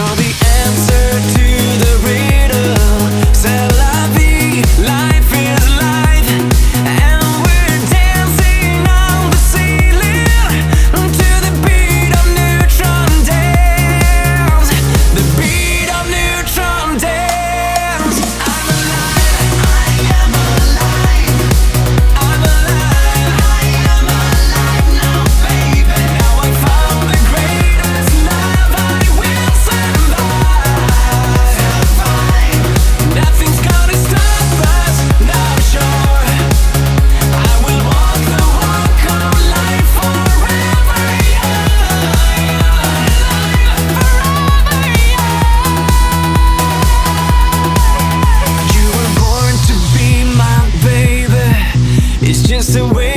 I'll be. dancing with